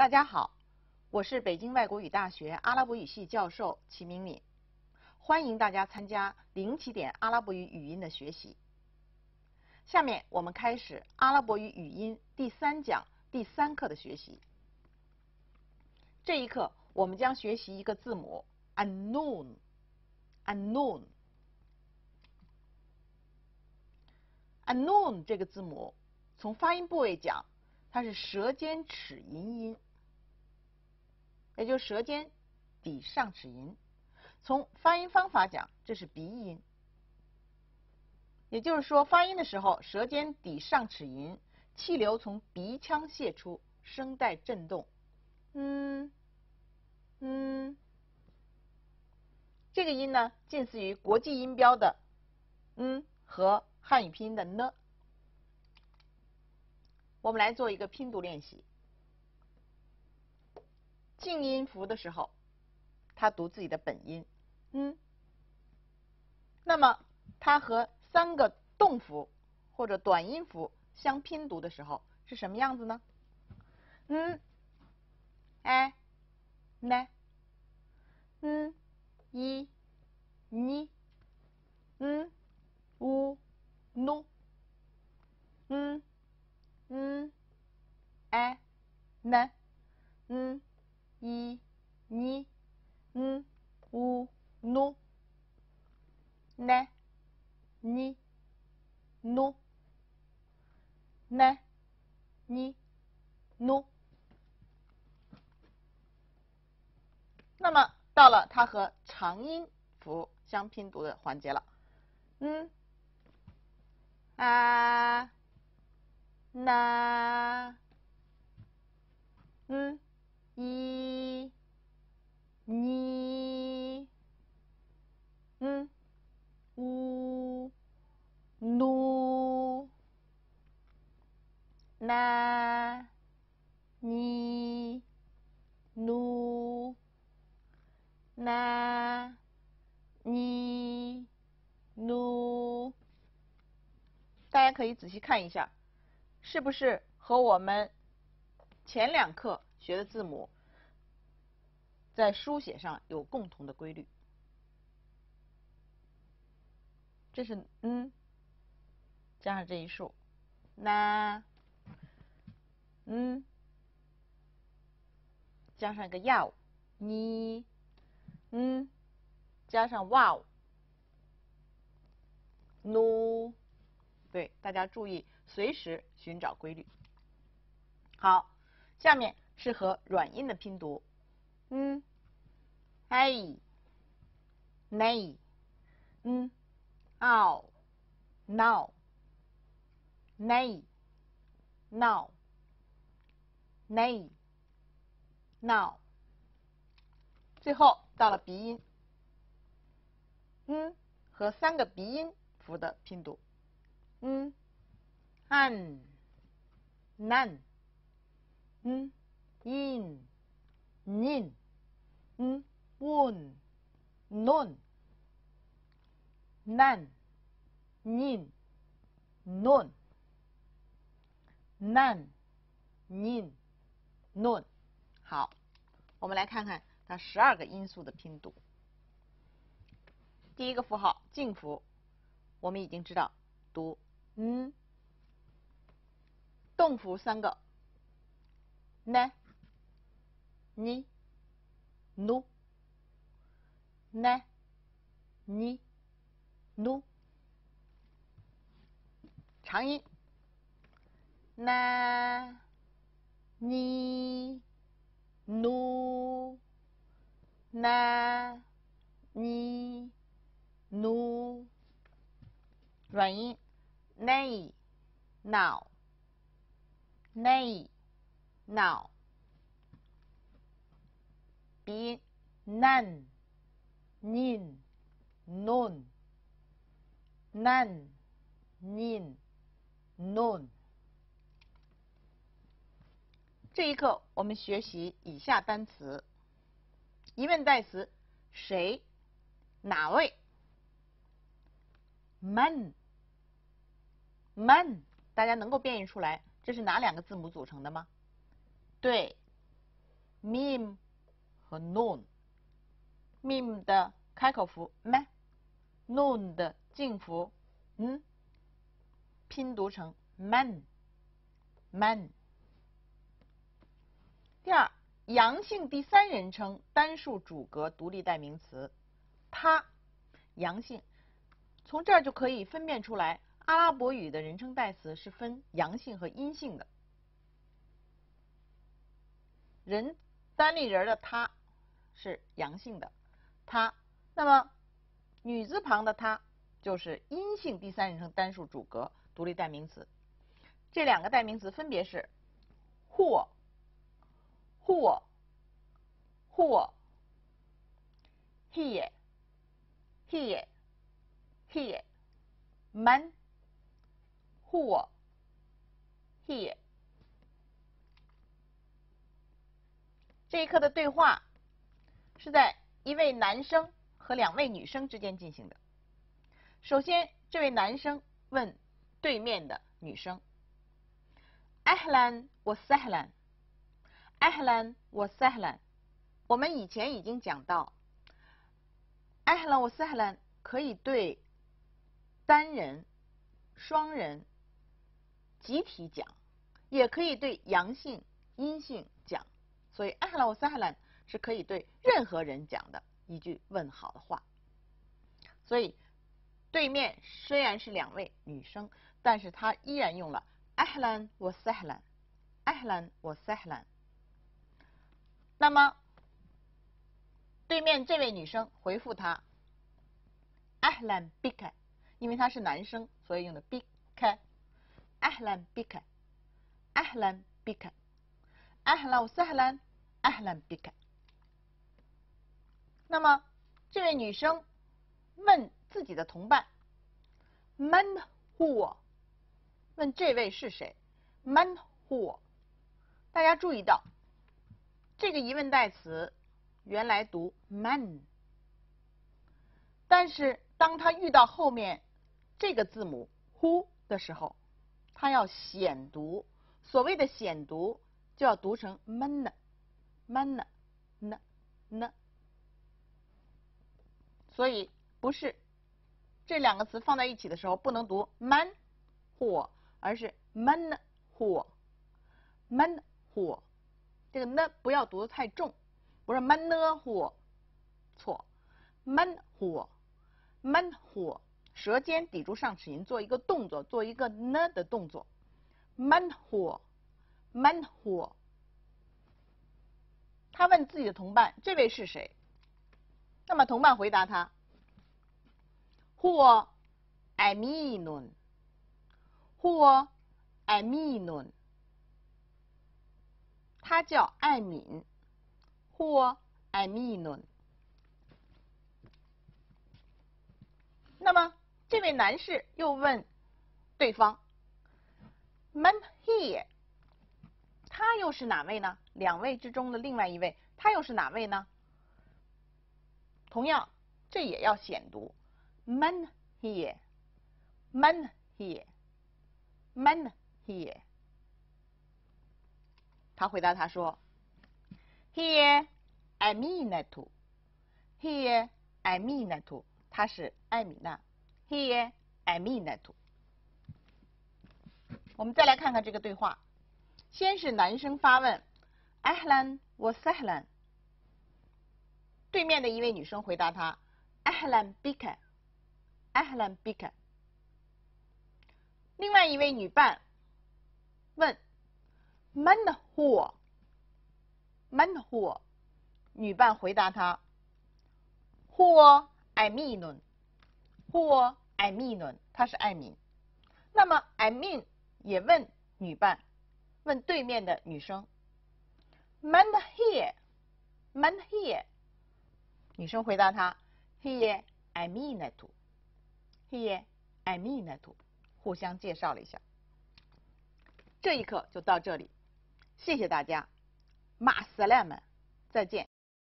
大家好，我是北京外国语大学阿拉伯语系教授齐明敏，欢迎大家参加零起点阿拉伯语语音的学习。下面我们开始阿拉伯语语音第三讲第三课的学习。这一课我们将学习一个字母 annun，annun。annun 这个字母从发音部位讲，它是舌尖齿龈音。也就是舌尖抵上齿龈，从发音方法讲，这是鼻音。也就是说，发音的时候，舌尖抵上齿龈，气流从鼻腔泄出，声带震动。嗯嗯，这个音呢，近似于国际音标的嗯和汉语拼音的呢。我们来做一个拼读练习。静音符的时候，它读自己的本音，嗯。那么，它和三个动符或者短音符相拼读的时候是什么样子呢？嗯，哎，呢，嗯，一，你，嗯，呜，努，嗯，嗯，哎，呢，嗯。一、二、五、五、六、呢、二、六、呢、二、六。那么到了它和长音符相拼读的环节了，嗯，啊，那，嗯。一、二、嗯、五、六、那、二、六、那、二、六。大家可以仔细看一下，是不是和我们前两课？学的字母在书写上有共同的规律，这是嗯加上这一竖，那嗯加上一个 y 你嗯加上 wow no，对，大家注意随时寻找规律。好，下面。是和软音的拼读，嗯，a、nay、嗯、ow、now、nay、now、nay、now，最后到了鼻音，嗯，和三个鼻音符的拼读，嗯，an、nan、嗯。In, nin, n, un, non, nan, nin, non, nan, nin, non。好，我们来看看它十二个音素的拼读。第一个符号静符，我们已经知道读嗯，动符三个呢。你努呢你努长音。那你努那你努软音。Nay now nay now 鼻 nan nin non nan nin non。这一课我们学习以下单词：疑问代词谁？哪位？man man，大家能够辨认出来这是哪两个字母组成的吗？对 mim 和 noon，mim 的开口符。m，noon 的静符。嗯，拼读成 man，man。第二，阳性第三人称单数主格独立代名词，他，阳性，从这儿就可以分辨出来，阿拉伯语的人称代词是分阳性和阴性的。人单立人的他是阳性的，他，那么女字旁的他就是阴性第三人称单数主格独立代名词。这两个代名词分别是或。或或 here here here man 或 here 这一课的对话是在一位男生和两位女生之间进行的。首先，这位男生问对面的女生：“Ahlan wa sahlan。” ahlan wa sahlan，我们以前已经讲到，ahlan wa sahlan 可以对单人、双人、集体讲，也可以对阳性、阴性讲，所以 ahlan wa sahlan 是可以对任何人讲的一句问好的话。所以对面虽然是两位女生，但是她依然用了 ahlan wa sahlan，ahlan wa sahlan。那么，对面这位女生回复他，ahlan bika，因为他是男生，所以用的 bika，ahlan bika，ahlan bika，ahlan wa sahlan，ahlan bika。那么，这位女生问自己的同伴，man who？问这位是谁？man who？大家注意到。这个疑问代词原来读 man，但是当它遇到后面这个字母 who 的时候，它要显读。所谓的显读，就要读成 man，man，n，n。所以不是这两个词放在一起的时候不能读 man 或，而是 man 或，man 或。这个呢不要读的太重，不是 man 呢火，错，man 火，man 火，舌尖抵住上齿龈做一个动作，做一个呢的动作，man 火，man 火。他问自己的同伴：“这位是谁？”那么同伴回答他：“Who I mean? Who I mean?” 他叫艾敏，或艾米伦。那么这位男士又问对方：“Man here？” 他又是哪位呢？两位之中的另外一位，他又是哪位呢？同样，这也要显读：“Man here？”“Man here？”“Man here？” 他回答他说：“Here I mean to. Here I mean to. 他是艾米娜。Here I mean to. 我们再来看看这个对话。先是男生发问：“Ahlan wa sahlan。”对面的一位女生回答他：“Ahlan bika. Ahlan bika。”另外一位女伴问。Man who？Man who？女伴回答他：Who I mean？Who I mean？他是艾敏。那么 I mean 也问女伴，问对面的女生：Man here？Man here？女生回答他：“He I mean to。Here I mean to。互相介绍了一下。这一课就到这里。谢谢大家，马斯莱们，再见。